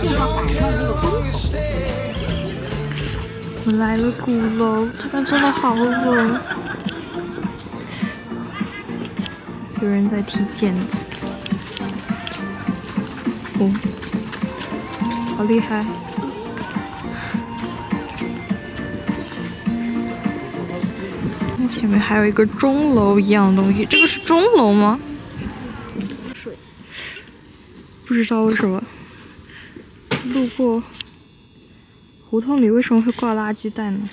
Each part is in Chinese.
就是要摆弄那个风口。我来了鼓楼，这边真的好冷。有人在踢毽子，哦，好厉害！那前面还有一个钟楼一样的东西，这个是钟楼吗？不知道为什么。路过胡同里为什么会挂垃圾袋呢？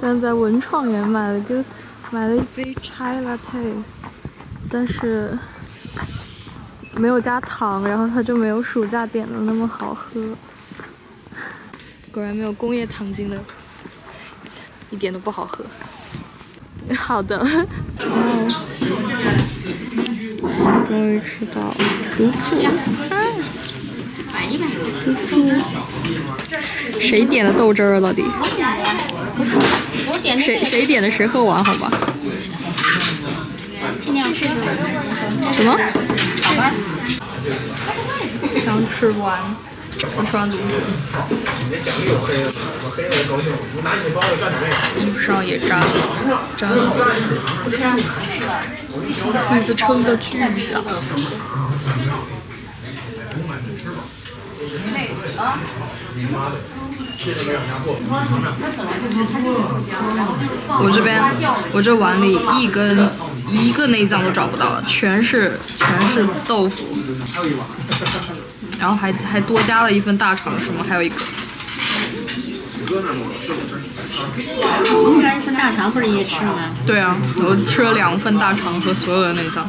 刚在文创园买了个买了一杯 chai latte，但是没有加糖，然后它就没有暑假点的那么好喝。果然没有工业糖精的，一点都不好喝。好的，终于吃到了，猪猪，买谁点的豆汁儿啊？到底？我点的谁谁点的谁喝完？好吧？尽量吃什么？好吧。刚吃完，刚吃完肚子，衣服上也沾了，沾了好次，肚子撑得巨大。我这边，我这碗里一根一个内脏都找不到，全是全是豆腐，然后还还多加了一份大肠，什么还有一个。大肠不是也吃了吗？对啊，我吃了两份大肠和所有的内脏。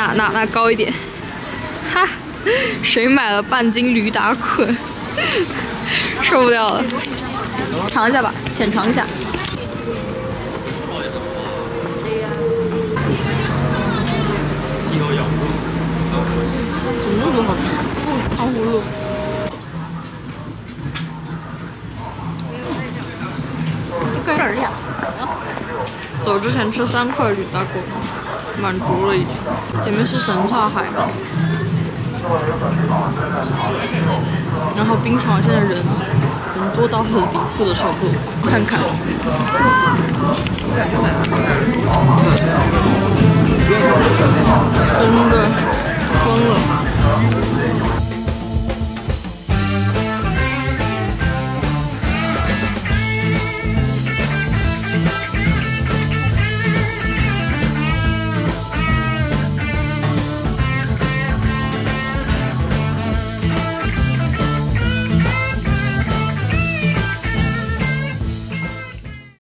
那那那高一点，哈，谁买了半斤驴打滚？受不了了，尝一下吧，浅尝一下。怎么那么好吃？不糖葫芦。这个凉。走之前吃三块驴打滚，满足了已经。前面是神采海，然后冰场现在人，人多到很恐怖的程度，看看。